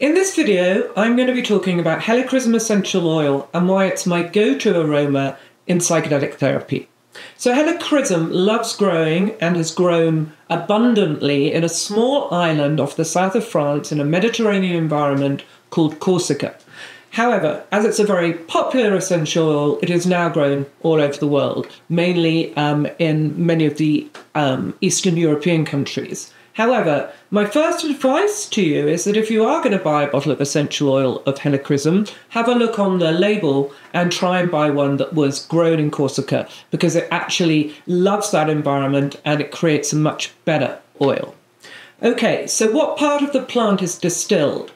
In this video, I'm going to be talking about Helichrysum essential oil and why it's my go-to aroma in psychedelic therapy. So Helichrysum loves growing and has grown abundantly in a small island off the south of France in a Mediterranean environment called Corsica. However, as it's a very popular essential oil, it is now grown all over the world, mainly um, in many of the um, Eastern European countries. However, my first advice to you is that if you are going to buy a bottle of essential oil of Helichrysum, have a look on the label and try and buy one that was grown in Corsica because it actually loves that environment and it creates a much better oil. Okay, so what part of the plant is distilled?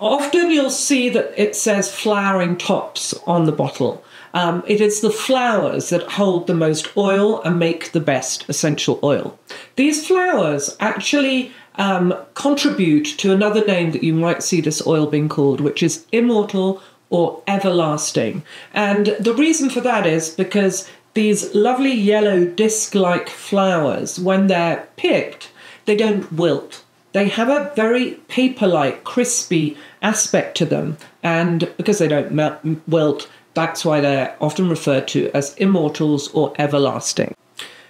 Often you'll see that it says flowering tops on the bottle. Um, it is the flowers that hold the most oil and make the best essential oil. These flowers actually um, contribute to another name that you might see this oil being called, which is immortal or everlasting. And the reason for that is because these lovely yellow disc like flowers, when they're picked, they don't wilt. They have a very paper like, crispy aspect to them. And because they don't melt, wilt, that's why they're often referred to as immortals or everlasting.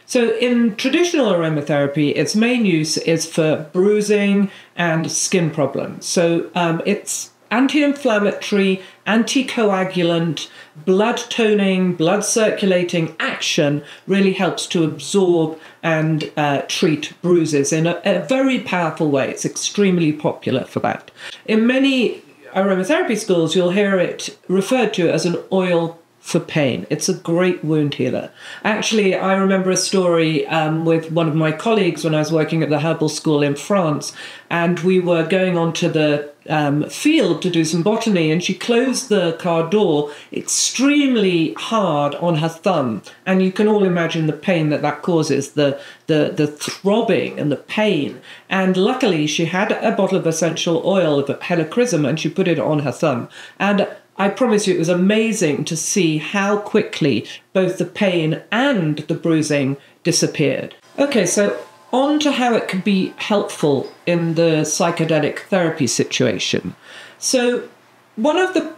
So, in traditional aromatherapy, its main use is for bruising and skin problems. So, um, it's anti inflammatory, anticoagulant, blood toning, blood circulating action really helps to absorb and uh, treat bruises in a, a very powerful way. It's extremely popular for that. In many aromatherapy schools, you'll hear it referred to as an oil for pain. It's a great wound healer. Actually, I remember a story um, with one of my colleagues when I was working at the herbal school in France, and we were going onto the um, field to do some botany, and she closed the car door extremely hard on her thumb, and you can all imagine the pain that that causes the the the throbbing and the pain. And luckily, she had a bottle of essential oil of helichrysum, and she put it on her thumb, and I promise you, it was amazing to see how quickly both the pain and the bruising disappeared. Okay, so on to how it can be helpful in the psychedelic therapy situation. So, one of the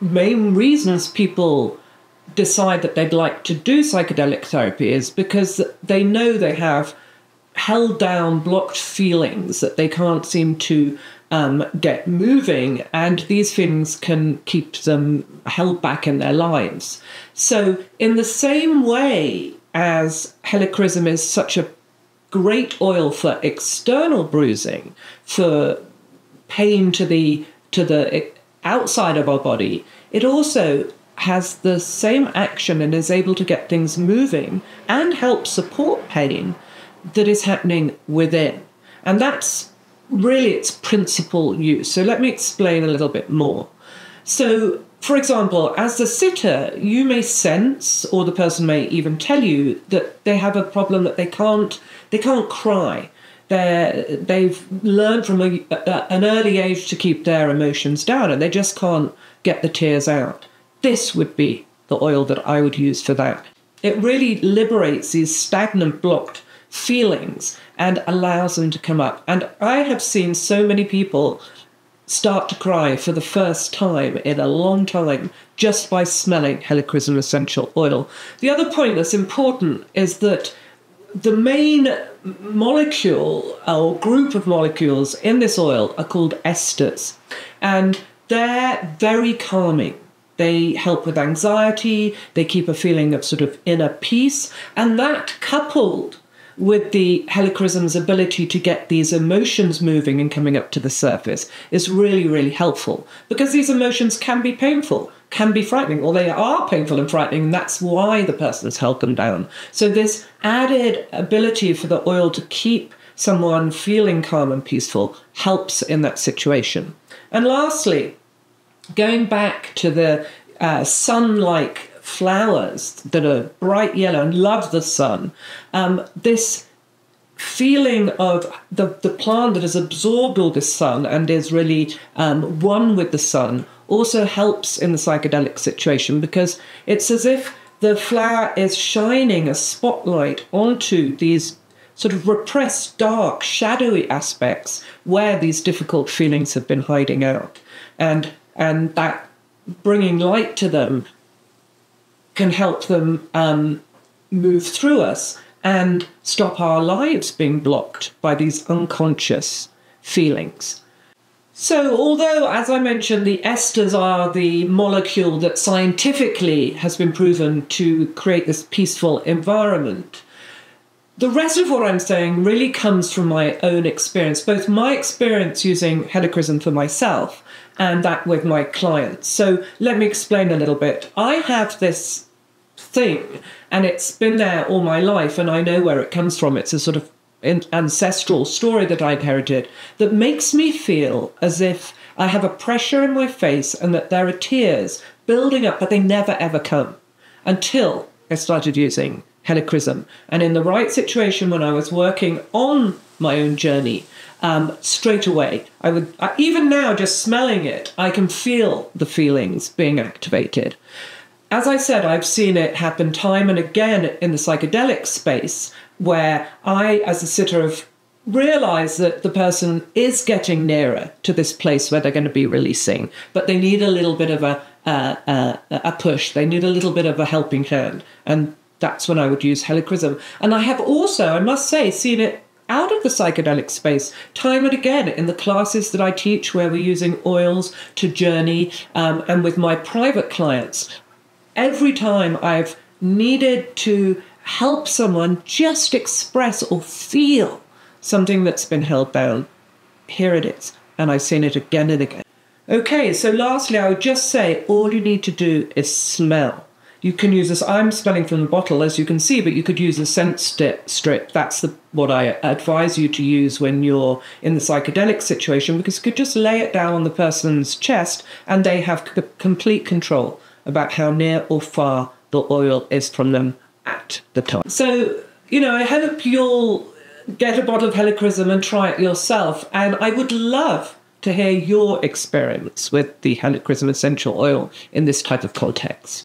main reasons people decide that they'd like to do psychedelic therapy is because they know they have held down, blocked feelings that they can't seem to um, get moving, and these things can keep them held back in their lives. So, in the same way as helichrysum is such a great oil for external bruising, for pain to the to the outside of our body, it also has the same action and is able to get things moving and help support pain that is happening within. And that's really its principal use. So let me explain a little bit more. So, for example, as the sitter, you may sense, or the person may even tell you that they have a problem that they can't they can't cry. they they've learned from a, a, an early age to keep their emotions down, and they just can't get the tears out. This would be the oil that I would use for that. It really liberates these stagnant, blocked feelings and allows them to come up. And I have seen so many people start to cry for the first time in a long time just by smelling helichrysum essential oil. The other point that's important is that the main molecule or group of molecules in this oil are called esters, and they're very calming. They help with anxiety, they keep a feeling of sort of inner peace, and that coupled with the helichrysum's ability to get these emotions moving and coming up to the surface is really, really helpful because these emotions can be painful, can be frightening, or they are painful and frightening, and that's why the person has held them down. So, this added ability for the oil to keep someone feeling calm and peaceful helps in that situation. And lastly, going back to the uh, sun like flowers that are bright yellow and love the sun, um, this feeling of the, the plant that has absorbed all this sun and is really um, one with the sun also helps in the psychedelic situation because it's as if the flower is shining a spotlight onto these sort of repressed, dark, shadowy aspects where these difficult feelings have been hiding out. And, and that bringing light to them can help them um, move through us and stop our lives being blocked by these unconscious feelings. So, although, as I mentioned, the esters are the molecule that scientifically has been proven to create this peaceful environment, the rest of what I'm saying really comes from my own experience, both my experience using helichrysum for myself and that with my clients. So, let me explain a little bit. I have this thing, and it's been there all my life, and I know where it comes from. It's a sort of ancestral story that I inherited that makes me feel as if I have a pressure in my face and that there are tears building up, but they never ever come until I started using helichrysum. And in the right situation, when I was working on my own journey, um, straight away, I would, even now, just smelling it, I can feel the feelings being activated. As I said, I've seen it happen time and again in the psychedelic space where I, as a sitter, have realized that the person is getting nearer to this place where they're going to be releasing, but they need a little bit of a, a, a push. They need a little bit of a helping hand. And that's when I would use helichrysum. And I have also, I must say, seen it out of the psychedelic space time and again in the classes that I teach where we're using oils to journey um, and with my private clients. Every time I've needed to help someone just express or feel something that's been held down. Here it is. And I've seen it again and again. Okay, so lastly, I would just say all you need to do is smell. You can use this. I'm smelling from the bottle, as you can see, but you could use a scent strip. That's the, what I advise you to use when you're in the psychedelic situation, because you could just lay it down on the person's chest and they have complete control about how near or far the oil is from them at the time. So, you know, I hope you'll get a bottle of helichrysum and try it yourself. And I would love to hear your experience with the helichrysum essential oil in this type of context.